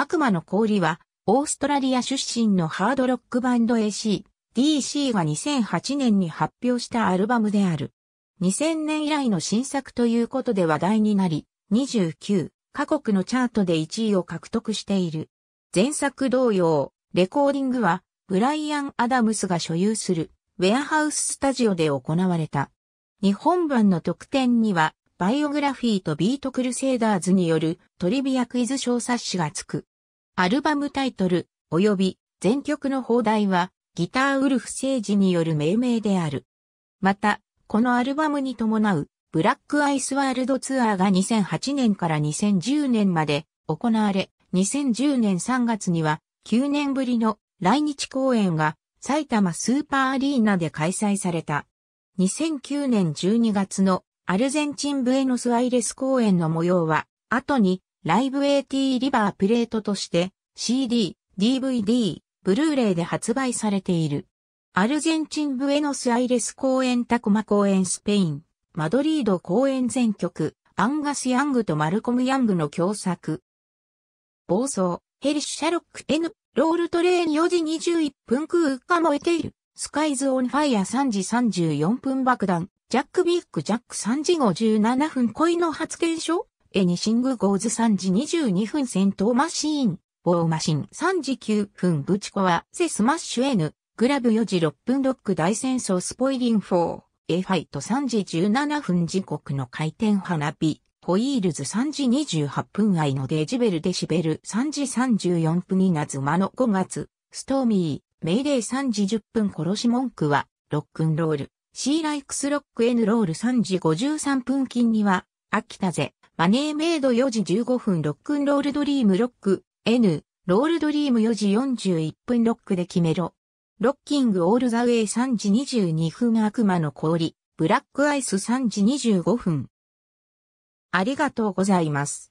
悪魔の氷は、オーストラリア出身のハードロックバンド AC/DC が2008年に発表したアルバムである。2000年以来の新作ということで話題になり、29カ国のチャートで1位を獲得している。前作同様、レコーディングはブライアン・アダムスが所有するウェアハウススタジオで行われた。日本版の特典にはバイオグラフィーと BEAT CRUSADERS によるトリビアクイズ小冊子がつく。アルバムタイトル及び全曲の放題はギターウルフ聖治による命名である。また、このアルバムに伴うブラックアイスワールドツアーが2008年から2010年まで行われ、2010年3月には9年ぶりの来日公演が埼玉スーパーアリーナで開催された。2009年12月のアルゼンチンブエノスアイレス公演の模様は、後にライブ AT リバープレートとして CD、DVD、ブルーレイで発売されている。アルゼンチンブエノスアイレス公演タコマ公演スペイン、マドリード公演全曲、アンガス・ヤングとマルコム・ヤングの共作。暴走、ヘリッシャロック N、ロールトレーン4時21分空が燃えている。スカイズ・オン・ファイア3時34分爆弾。ジャック・ビッグ・ジャック3時57分恋の発見書エニシング・ゴーズ3時22分戦闘マシーン。ボーマシン3時9分ブチコアセスマッシュ N。グラブ4時6分ロック大戦争スポイリン4。a Fight 3時17分地獄の回転花火。 Wheels 3時28分愛のデジベル Decibel 3時34分稲妻の5月。 Stormy May Day 3時10分殺し文句は、ロックンロール。シーライクスロック N ロール3時53分金には、飽きたぜ。 Money Made 4時15分ロックンロールドリームロック N ロールドリーム4時41分ロックで決めろ。ロッキングオールザウェイ3時22分悪魔の氷、ブラックアイス3時25分。ありがとうございます。